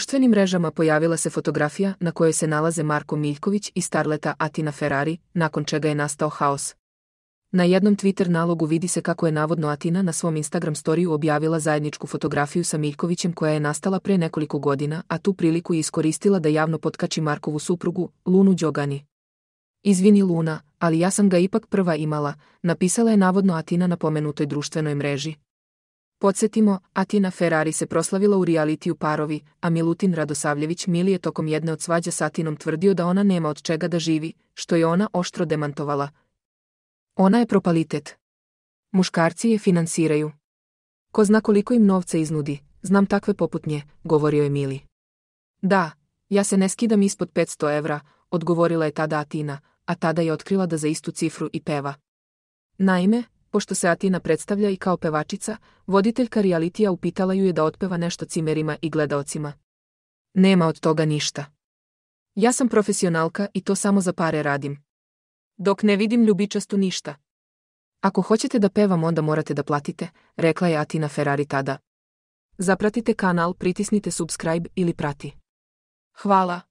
društvenim mrežama pojavila se fotografija na kojoj se nalaze Marko Miljković i starleta Atina Ferrari, nakon čega je nastao haos. Na jednom Twitter nalogu vidi se kako je navodno Atina na svom Instagram storiju objavila zajedničku fotografiju sa Miljkovićem koja je nastala pre nekoliko godina, a tu priliku je iskoristila da javno potkači Markovu suprugu, Lunu Đogani. Izvini Luna, ali ja sam ga ipak prva imala, napisala je navodno Atina na pomenutoj društvenoj mreži. Podsjetimo, Atina Ferrari se proslavila u realitiju parovi, a Milutin Radosavljević Mili je tokom jedne od svađa s Atinom tvrdio da ona nema od čega da živi, što je ona oštro demantovala. Ona je propalitet. Muškarci je finansiraju. Ko zna koliko im novca iznudi, znam takve poput nje, govorio je Mili. Da, ja se ne skidam ispod 500 evra, odgovorila je tada Atina, a tada je otkrila da za istu cifru i peva. Naime, pošto se Atina predstavlja i kao pevačica, voditeljka realitija upitala ju je da otpeva nešto cimerima i gledaocima. Nema od toga ništa. Ja sam profesionalka i to samo za pare radim. Dok ne vidim ljubičastu ništa. Ako hoćete da pevam onda morate da platite, rekla je Atina Ferrari tada. Zapratite kanal, pritisnite subscribe ili prati. Hvala.